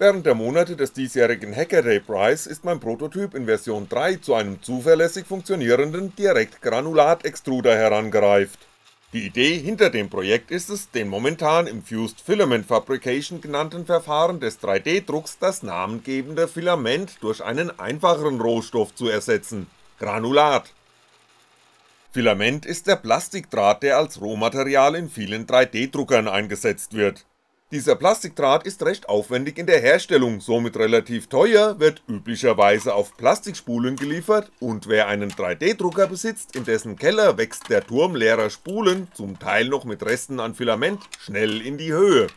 Während der Monate des diesjährigen Hackaday Prize ist mein Prototyp in Version 3 zu einem zuverlässig funktionierenden Direktgranulat-Extruder herangereift. Die Idee hinter dem Projekt ist es, den momentan im Fused Filament Fabrication genannten Verfahren des 3D-Drucks das namengebende Filament durch einen einfacheren Rohstoff zu ersetzen, Granulat. Filament ist der Plastikdraht, der als Rohmaterial in vielen 3D-Druckern eingesetzt wird dieser Plastikdraht ist recht aufwendig in der Herstellung, somit relativ teuer, wird üblicherweise auf Plastikspulen geliefert und wer einen 3D-Drucker besitzt, in dessen Keller wächst der Turm leerer Spulen, zum Teil noch mit Resten an Filament, schnell in die Höhe.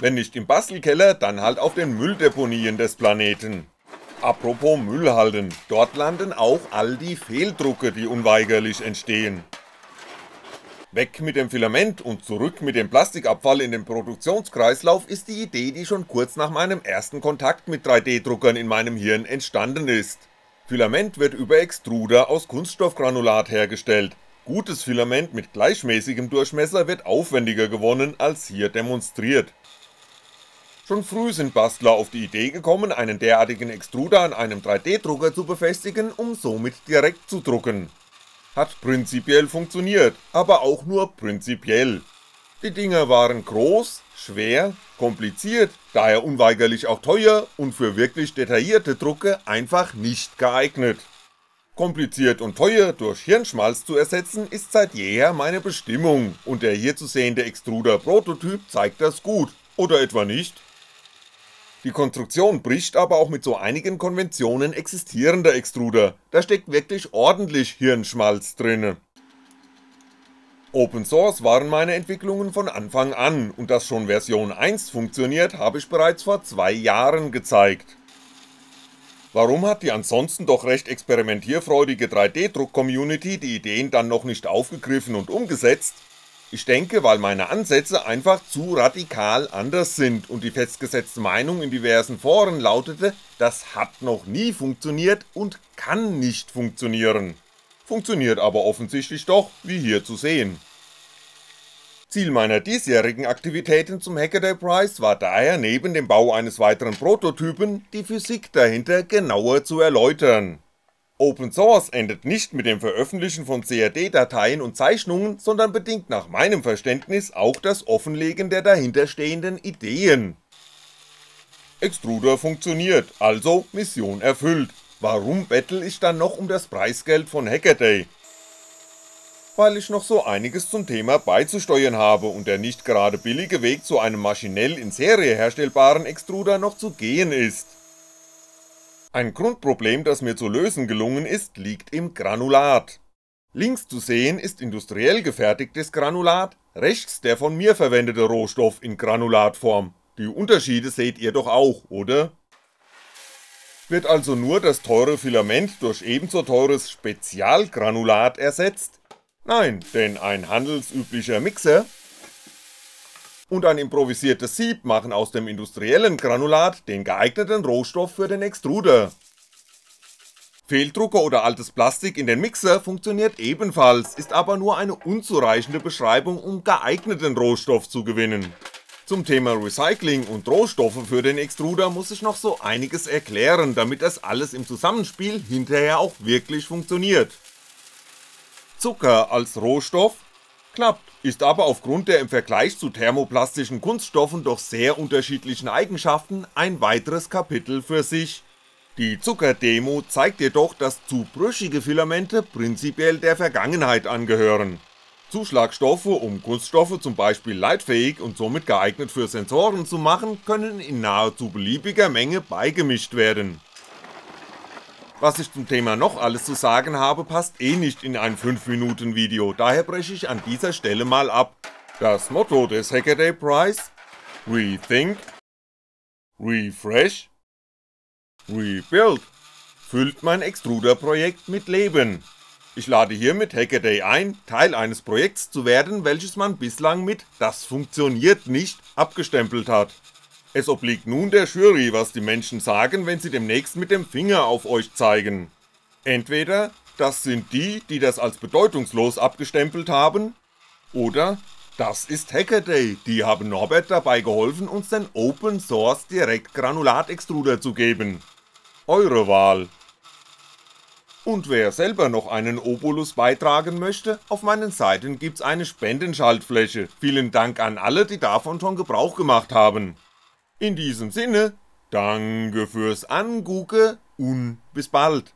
Wenn nicht im Bastelkeller, dann halt auf den Mülldeponien des Planeten. Apropos Müllhalden, dort landen auch all die Fehldrucke, die unweigerlich entstehen. Weg mit dem Filament und zurück mit dem Plastikabfall in den Produktionskreislauf ist die Idee, die schon kurz nach meinem ersten Kontakt mit 3D-Druckern in meinem Hirn entstanden ist. Filament wird über Extruder aus Kunststoffgranulat hergestellt, gutes Filament mit gleichmäßigem Durchmesser wird aufwendiger gewonnen als hier demonstriert. Schon früh sind Bastler auf die Idee gekommen, einen derartigen Extruder an einem 3D-Drucker zu befestigen, um somit direkt zu drucken hat prinzipiell funktioniert, aber auch nur prinzipiell. Die Dinger waren groß, schwer, kompliziert, daher unweigerlich auch teuer und für wirklich detaillierte Drucke einfach nicht geeignet. Kompliziert und teuer durch Hirnschmalz zu ersetzen ist seit jeher meine Bestimmung und der hier zu sehende Extruder Prototyp zeigt das gut, oder etwa nicht? Die Konstruktion bricht aber auch mit so einigen Konventionen existierender Extruder, da steckt wirklich ordentlich Hirnschmalz drinne. Open Source waren meine Entwicklungen von Anfang an und dass schon Version 1 funktioniert, habe ich bereits vor zwei Jahren gezeigt. Warum hat die ansonsten doch recht experimentierfreudige 3D-Druck-Community die Ideen dann noch nicht aufgegriffen und umgesetzt? Ich denke, weil meine Ansätze einfach zu radikal anders sind und die festgesetzte Meinung in diversen Foren lautete, das hat noch nie funktioniert und kann nicht funktionieren. Funktioniert aber offensichtlich doch, wie hier zu sehen. Ziel meiner diesjährigen Aktivitäten zum Hackaday Prize war daher neben dem Bau eines weiteren Prototypen, die Physik dahinter genauer zu erläutern Open Source endet nicht mit dem Veröffentlichen von CAD-Dateien und Zeichnungen, sondern bedingt nach meinem Verständnis auch das Offenlegen der dahinterstehenden Ideen. Extruder funktioniert, also Mission erfüllt. Warum bettel ich dann noch um das Preisgeld von Hackaday? Weil ich noch so einiges zum Thema beizusteuern habe und der nicht gerade billige Weg zu einem maschinell in Serie herstellbaren Extruder noch zu gehen ist. Ein Grundproblem, das mir zu lösen gelungen ist, liegt im Granulat. Links zu sehen ist industriell gefertigtes Granulat, rechts der von mir verwendete Rohstoff in Granulatform. Die Unterschiede seht ihr doch auch, oder? Wird also nur das teure Filament durch ebenso teures Spezialgranulat ersetzt? Nein, denn ein handelsüblicher Mixer und ein improvisiertes Sieb machen aus dem industriellen Granulat den geeigneten Rohstoff für den Extruder. Fehldrucker oder altes Plastik in den Mixer funktioniert ebenfalls, ist aber nur eine unzureichende Beschreibung um geeigneten Rohstoff zu gewinnen. Zum Thema Recycling und Rohstoffe für den Extruder muss ich noch so einiges erklären, damit das alles im Zusammenspiel hinterher auch wirklich funktioniert. Zucker als Rohstoff klappt, ist aber aufgrund der im Vergleich zu thermoplastischen Kunststoffen doch sehr unterschiedlichen Eigenschaften ein weiteres Kapitel für sich. Die Zuckerdemo zeigt jedoch, dass zu brüchige Filamente prinzipiell der Vergangenheit angehören. Zuschlagstoffe, um Kunststoffe zum Beispiel leitfähig und somit geeignet für Sensoren zu machen, können in nahezu beliebiger Menge beigemischt werden was ich zum Thema noch alles zu sagen habe, passt eh nicht in ein 5 Minuten Video, daher breche ich an dieser Stelle mal ab. Das Motto des Hackaday Prize Rethink, Refresh, Rebuild füllt mein Extruder-Projekt mit Leben. Ich lade hiermit Hackaday ein, Teil eines Projekts zu werden, welches man bislang mit Das funktioniert nicht abgestempelt hat. Es obliegt nun der Jury, was die Menschen sagen, wenn sie demnächst mit dem Finger auf euch zeigen. Entweder das sind die, die das als bedeutungslos abgestempelt haben, oder Das ist Hackaday, die haben Norbert dabei geholfen uns den Open Source Direkt Granulatextruder zu geben. Eure Wahl. Und wer selber noch einen Obolus beitragen möchte, auf meinen Seiten gibt's eine Spendenschaltfläche, vielen Dank an alle, die davon schon Gebrauch gemacht haben. In diesem Sinne, danke fürs Angucke und bis bald.